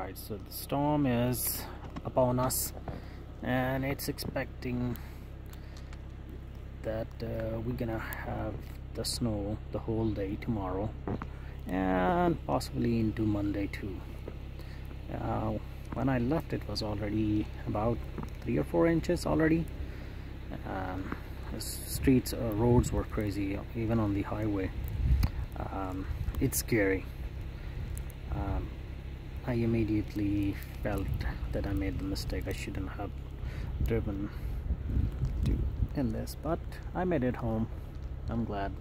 Right, so the storm is upon us and it's expecting that uh, we're gonna have the snow the whole day tomorrow and possibly into Monday too. Uh, when I left it was already about three or four inches already. Um, the streets, uh, roads were crazy even on the highway. Um, it's scary. I immediately felt that I made the mistake. I shouldn't have driven to in this, but I made it home. I'm glad.